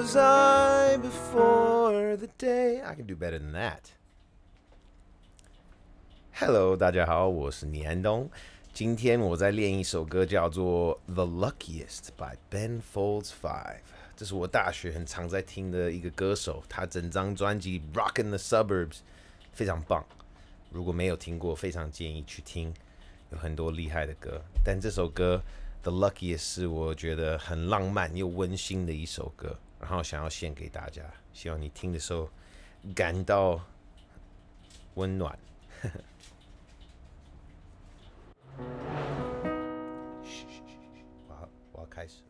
was I before the day? I can do better than that. Hello，大家好，我是倪安东。今天我在练一首歌，叫做《The Luckiest》by Ben Folds Five。这是我大学很常在听的一个歌手，他整张专辑《Rockin' the Suburbs》非常棒。如果没有听过，非常建议去听，有很多厉害的歌。但这首歌《The Luckiest》是我觉得很浪漫又温馨的一首歌。然后想要献给大家，希望你听的时候感到温暖。嘘嘘嘘，我要我要开始了。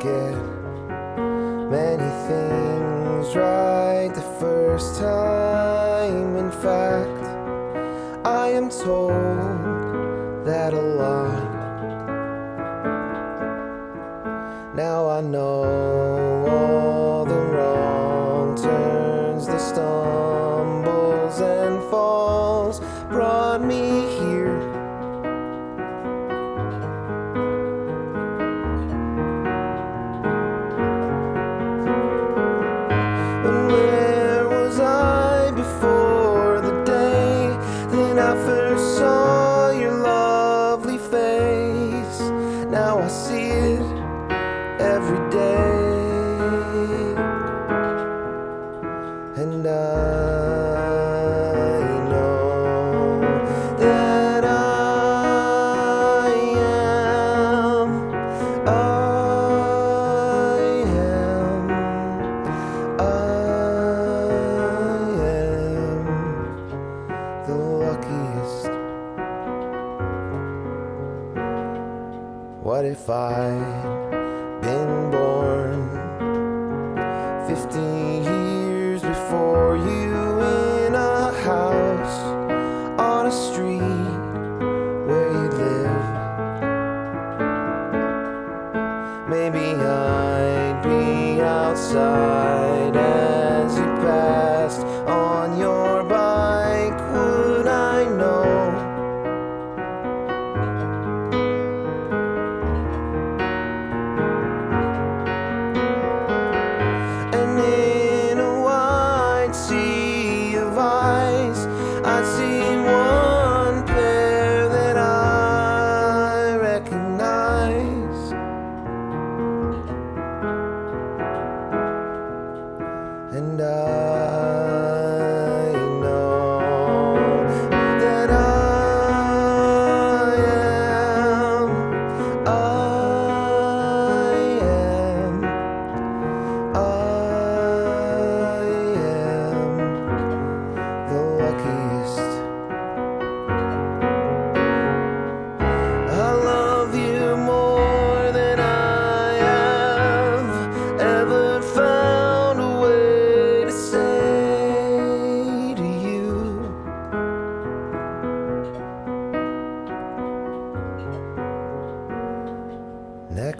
Get many things right the first time. In fact, I am told that a lot. Now I know all the wrong turns, the stumbles if I'd been born 50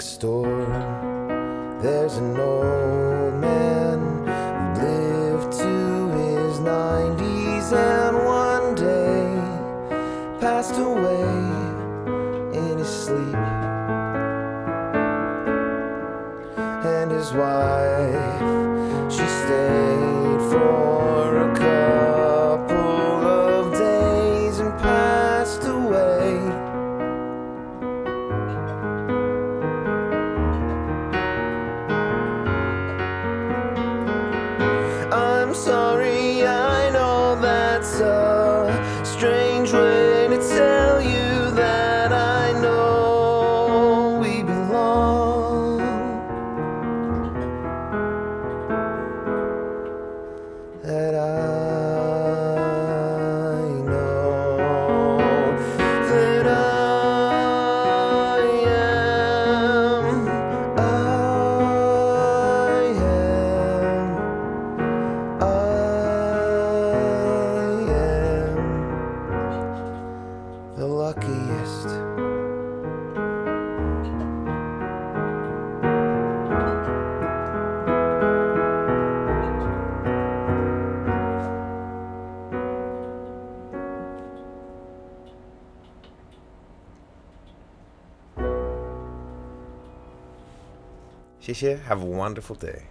Next door, there's an old man who lived to his 90s and one day passed away in his sleep. And his wife, she stayed for Shisha, have a wonderful day.